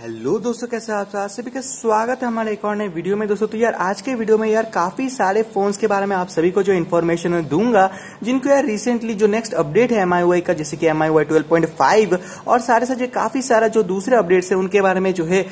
Hello दोस्तों, कैसे आप आज सभी का स्वागत है हमारे एक और नए वीडियो में। दोस्तों तो यार, आज के वीडियो में यार, काफ़ी सारे फोन्स के बारे में आप सभी को जो इन्फॉर्मेशन दूँगा, जिनको यार रिसेंटली जो नेक्स्ट अपडेट है एम का, जैसे कि एम आई वाई और सारे सारे काफ़ी सारा जो दूसरे अपडेट्स है, उनके बारे में जो है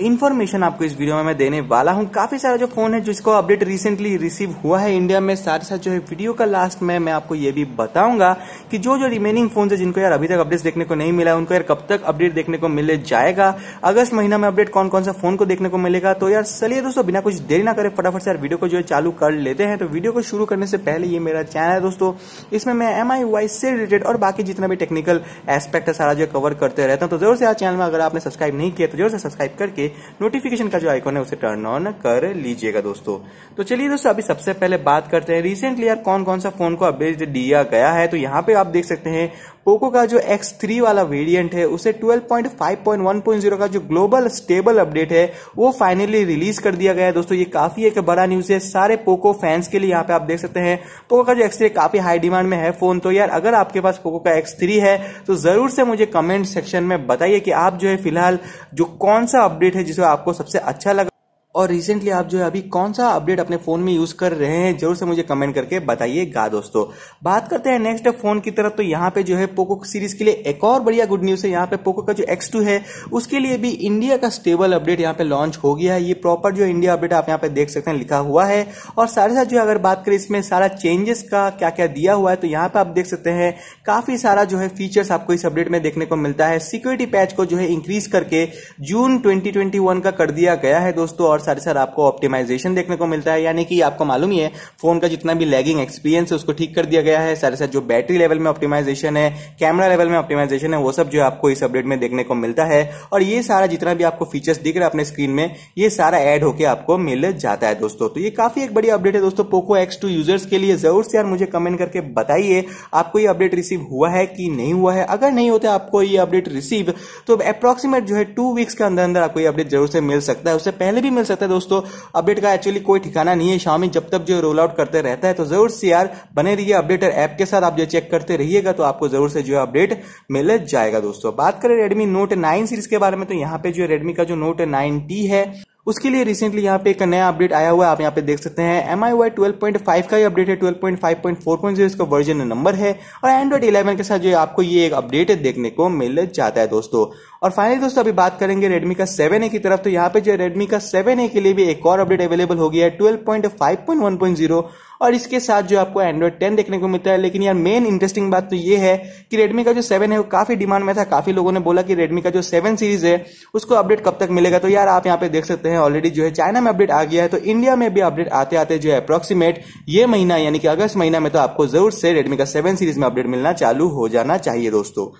इन्फॉर्मेशन आपको इस वीडियो में मैं देने वाला हूँ। काफ़ी सारा जो फ़ोन है जिसको अपडेट रिसेंटली रिसीव हुआ है इंडिया में, साथ साथ जो है वीडियो का लास्ट में मैं आपको ये भी बताऊँगा कि जो जो रिमेनिंग फ़ोन है, जिनको यार अभी तक अपडेट देखने को नहीं मिला, उनको यार कब तक अपडेट देखने को मिले जाएगा? अगस्त महीना में अपडेट कौन कौन सा फ़ोन को देखने को मिलेगा? तो यार, चलिए दोस्तों, बिना कुछ देरी ना करें, फटाफट से यार वीडियो को जो है चालू कर लेते हैं। तो वीडियो को शुरू करने से पहले ये मेरा चैनल है दोस्तों। इसमें मैं एम आई वाई से रिलेटेड और बाकी जितना भी टेक्निकल एस्पेक्ट है, सारा जो कवर करते रहता हूँ। तो ज़रूर से यार चैनल में अगर आपने सब्सक्राइब नहीं किया तो ज़रूर से सब्सक्राइब करके नोटिफिकेशन का जो आइकॉन है, उसे टर्न ऑन कर लीजिएगा दोस्तों। तो चलिए दोस्तों, अभी सबसे पहले बात करते हैं। रिसेंटली यार कौन कौन सा फ़ोन को अपडेट दिया गया है? तो यहाँ पे आप देख सकते हैं पोको का जो X3 वाला वेरिएंट है, उसे 12.5.1.0 का जो ग्लोबल स्टेबल अपडेट है, वो फाइनली रिलीज़ कर दिया गया है। दोस्तों, ये काफ़ी एक बड़ा न्यूज़ है। सारे पोको फैंस के लिए यहाँ पे आप देख सकते हैं। पोको का जो X3 काफ़ी हाई डिमांड में है फ़ोन तो यार, अगर आपके पास पोको का X3 है तो ज़रूर से मुझे कमेंट सेक्शन में बताइए कि आप जो है, फ़िलहाल जो कौन सा अपडेट है, जिसे आपको सबसे अच्छा लगा और रिसेंटली आप जो है, अभी कौन सा अपडेट अपने फ़ोन में यूज़ कर रहे हैं, ज़रूर से मुझे कमेंट करके बताइएगा दोस्तों। बात करते हैं नेक्स्ट फ़ोन की तरफ़ तो यहाँ पे जो है पोको सीरीज़ के लिए एक और बढ़िया गुड न्यूज़ है। यहाँ पे पोको का जो X2 है, उसके लिए भी इंडिया का स्टेबल अपडेट यहाँ पे लॉन्च हो गया है। ये प्रॉपर जो इंडिया अपडेट आप यहाँ पे देख सकते हैं, लिखा हुआ है। और सारे साथ जो अगर बात करें इसमें सारा चेंजेस का क्या क्या दिया हुआ है तो यहाँ पे आप देख सकते हैं, काफ़ी सारा जो है फीचर्स आपको इस अपडेट में देखने को मिलता है। सिक्योरिटी पैच को जो है इंक्रीज करके जून ट्वेंटी का कर दिया गया है दोस्तों, और साथ साथ आपको ऑप्टिमाइजेशन देखने को मिलता है। यानी कि आपको मालूम ही है फ़ोन का जितना भी लैगिंग एक्सपीरियंस है, उसको ठीक कर दिया गया है। साथ साथ जो बैटरी लेवल में ऑप्टिमाइजेशन है कैमरा लेवल में ऑप्टिमाइजेशन है, वो सब जो आपको इस अपडेट में देखने को मिलता है। और ये सारा जितना भी आपको फीचर्स दिख रहा है अपने स्क्रीन में, ये सारा एड होकर आपको मिल जाता है दोस्तों। तो ये काफ़ी एक बड़ी अपडेट है दोस्तों पोको एक्स यूज़र्स के लिए। ज़रूर से यार मुझे कमेंट करके बताइए, आपको ये अपडेट रिसीव हुआ है कि नहीं हुआ है? अगर नहीं होता आपको ये अपडेट रिसीव तो अप्रोक्सीमेट जो है टू वीक्स के अंदर अंदर आपको ये अपडेट ज़रूर से मिल सकता है। उससे पहले भी मिल सकता है दोस्तों। अपडेट का एक्चुअली कोई ठिकाना नहीं है। शामी जब तक जो रोल आउट करते रहता है तो ज़रूर से यार बने रहिए अपडेटर ऐप के साथ। आप जो चेक करते रहिएगा तो आपको ज़रूर से जो है अपडेट मिल जाएगा दोस्तों। बात करें रेडमी नोट नाइन सीरीज़ के बारे में तो यहाँ पे जो रेडमी का जो नोट नाइन है, उसके लिए रिसेंटली यहाँ पे एक नया अपडेट आया हुआ है। आप यहाँ पे देख सकते हैं M I Y twelve point five का ही अपडेट है। Twelve point five point four point zero इसका वर्जन नंबर है। और एंड्रॉइड इलेवन के साथ जो आपको ये एक अपडेट देखने को मिल जाता है दोस्तों। और फाइनली दोस्तों, अभी बात करेंगे रेडमी का सेवन ए की तरफ़ तो यहाँ पे जो रेडमी का सेवन ए के लिए भी एक और अपडेट अवेलेबल हो गया है twelve point five point one point zero और इसके साथ जो आपको एंड्रॉइड टेन देखने को मिलता है, लेकिन यार मेन इंटरेस्टिंग बात तो ये है कि रेडमी का जो सेवन है, वो काफ़ी डिमांड में था। काफ़ी लोगों ने बोला कि रेडमी का जो सेवन सीरीज़ है, उसको अपडेट कब तक मिलेगा? तो यार आप यहाँ पे देख सकते हैं ऑलरेडी जो है चाइना में अपडेट आ गया है तो इंडिया में भी अपडेट आते आते जो है अप्रोक्सीमेट ये महीना, यानी कि अगस्त महीना में तो आपको ज़रूर से रेडमी का सेवन सीरीज़ में अपडेट मिलना चालू हो जाना चाहिए दोस्तों।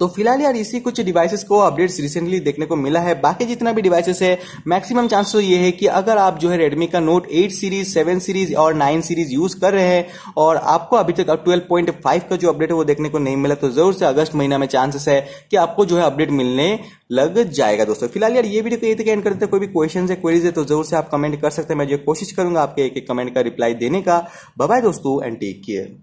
तो फ़िलहाल यार इसी कुछ डिवाइसेस को अपडेट्स रिसेंटली देखने को मिला है। बाकी जितना भी डिवाइसेस है मैक्सिमम चांस तो ये है कि अगर आप जो है रेडमी का नोट 8 सीरीज़ 7 सीरीज़ और 9 सीरीज़ यूज़ कर रहे हैं और आपको अभी तक 12.5 का जो अपडेट है वो देखने को नहीं मिला तो ज़रूर से अगस्त महीना में चांसेस है कि आपको जो है अपडेट मिलने लग जाएगा दोस्तों। फ़िलहाल यार ये वीडियो को ये तक एंड करते हैं, कोई भी क्वेश्चन है क्वेरीज है तो ज़रूर से आप कमेंट कर सकते हैं। मैं जो कोशिश करूँगा आपके एक एक कमेंट का रिप्लाई देने का। बाय दोस्तों एंड टेक केयर